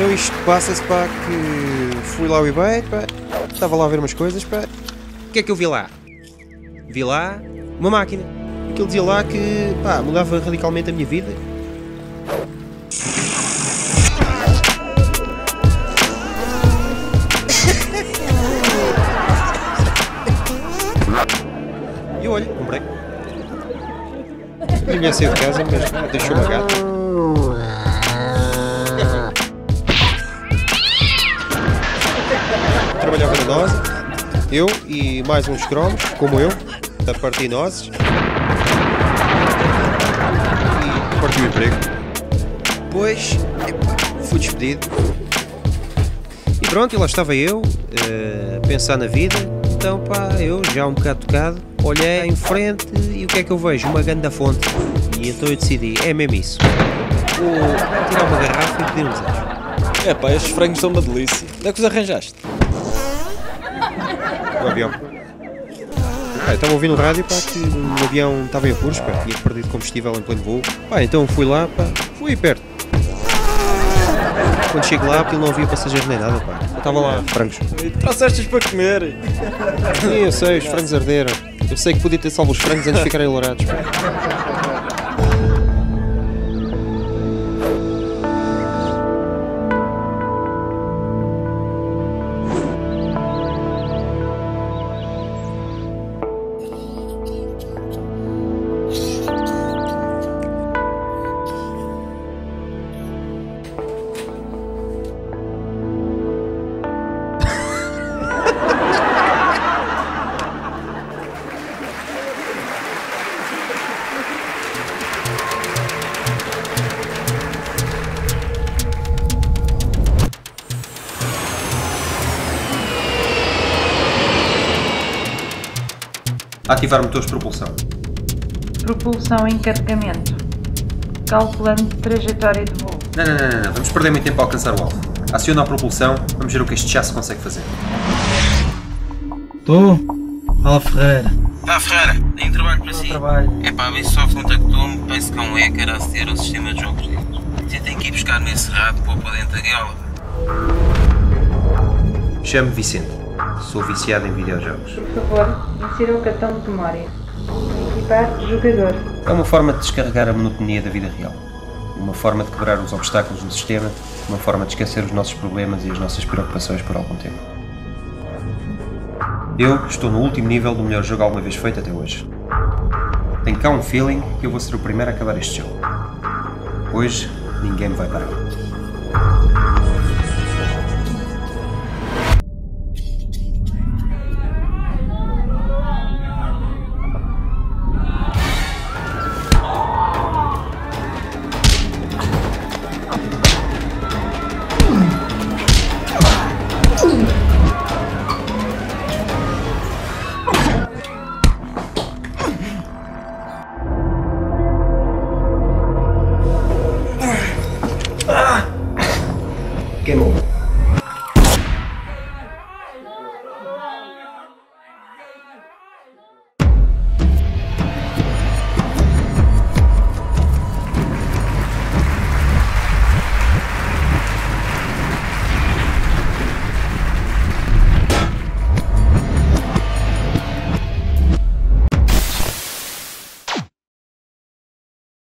Então isto passa-se pá que fui lá ao eBay, pá, estava lá a ver umas coisas, pá. O que é que eu vi lá? Vi lá uma máquina. Aquilo dizia lá que pá, mudava radicalmente a minha vida. E olha, comprei. Ninguém saiu de casa, mas deixou uma gata. Na nós, eu e mais uns cromos, como eu, a partir nozes. E parti o emprego. Depois, fui despedido. E pronto, e lá estava eu, eh, a pensar na vida. Então, pá, eu já um bocado tocado, olhei em frente e o que é que eu vejo? Uma grande fonte. E então eu decidi, é mesmo isso. Vou tirar uma garrafa e pedir uns. É pá, estes frangos são uma delícia. Onde é que os arranjaste? O avião. Ah, estava ouvindo no rádio pá, que o avião estava em apuros, pá, tinha perdido combustível em pleno voo. Pá, então fui lá, pá, fui perto. Quando chego lá, aquilo não havia passageiros nem nada, pá. Eu estava lá, frangos. Trouxestes para comer. Sim, eu sei, os frangos arderam. Eu sei que podia ter salvo os frangos antes de ficarem alourados, pá. Ativar motores de propulsão. Propulsão em carregamento. Calculando trajetória de voo. Não, não, não, não. Vamos perder muito tempo a alcançar o alvo. Aciona a propulsão, vamos ver o que este chasse consegue fazer. Tô? Fala Ferreira. Pá, Ferreira, tenho trabalho para si. Trabalho. É pá, a Ubisoft contactou-me, penso que é um hacker a aceder ao sistema de jogos deles. Você tem que ir buscar nesse rato para pôr dentro da gaiola. Chamo-me Vicente. Sou viciado em videojogos. Por favor, insira o cartão de memória. Equipar jogador. É uma forma de descarregar a monotonia da vida real. Uma forma de quebrar os obstáculos do sistema. Uma forma de esquecer os nossos problemas e as nossas preocupações por algum tempo. Eu estou no último nível do melhor jogo alguma vez feito até hoje. Tenho cá um feeling que eu vou ser o primeiro a acabar este jogo. Hoje, ninguém me vai parar. Lord.